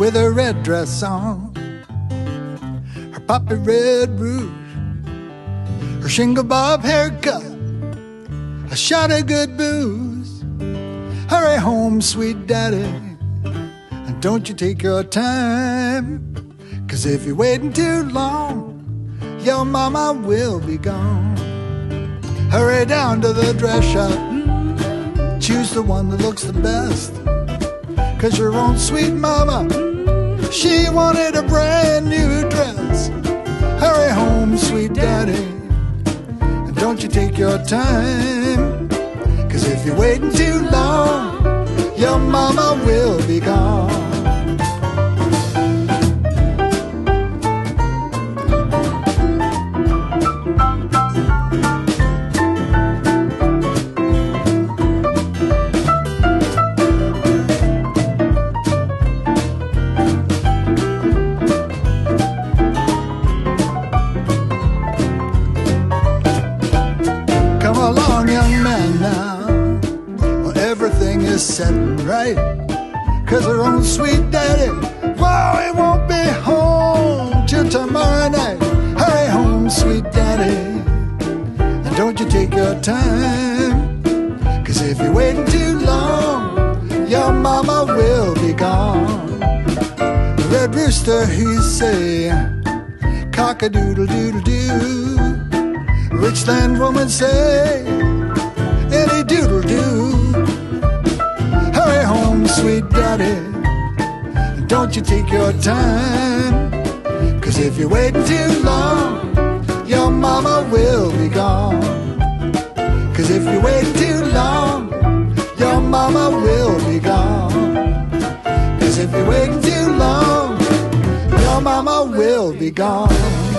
with her red dress on, her poppy red rouge, her shingle bob haircut, a shot of good booze. Hurry home, sweet daddy, and don't you take your time. Cause if you're waiting too long, your mama will be gone. Hurry down to the dress shop, mm-hmm. choose the one that looks the best. Cause your own sweet mama, she wanted a brand new dress. Hurry home, sweet daddy, and don't you take your time. Cause if you're waiting too long, your mama will be gone. Everything is set right. Cause her own sweet daddy, well, he won't be home till tomorrow night. Hurry home, sweet daddy. And don't you take your time. Cause if you're waiting too long, your mama will be gone. The red rooster, he say, cock a doodle doodle doo. Richland woman say, any doodle sweet daddy, don't you take your time. Cause if you're waiting too long, your mama will be gone. Cause if you wait too long, your mama will be gone. Cause if you wait too long, your mama will be gone.